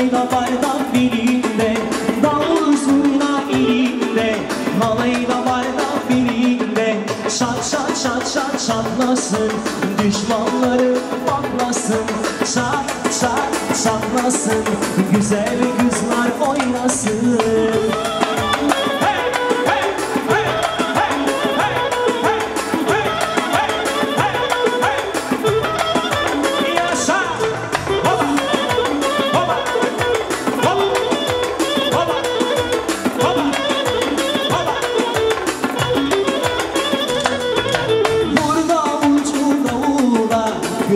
Halayda bardak birinde Davul zurna elinde. Halayda bardak birinde Şat şat şat şat şatlasın Düşmanları patlasın Şat şat şatlasın Güzel kızlar oynasın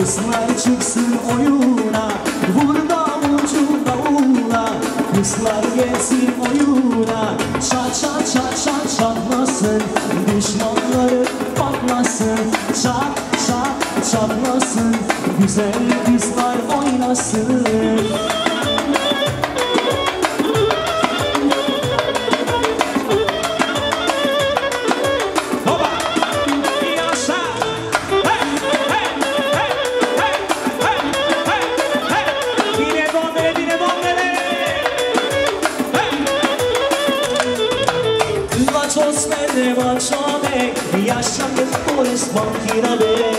Kızlar çıksın oyuna Vur davulcu davula Kızlar gelsin oyuna Çal çal çal çal çalmasın Düşmanları patlasın Çal çal çalmasın Güzel kızlar oynasın. Los verde machame Yaşam bir polis banhira be.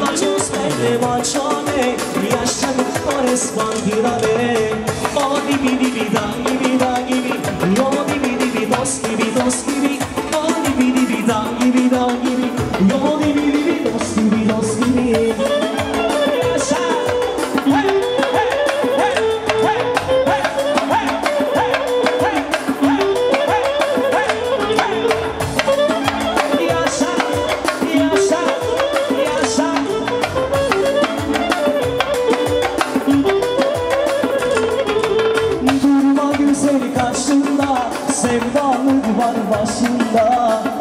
Los verde machame Yaşam bir polis banhira be. O dibi dibi da gibi da gibi O dibi dibi dos gibi dos gibi O dibi dibi da gibi da gibi O dibi dibi dos gibi dos gibi Sevdalık var başında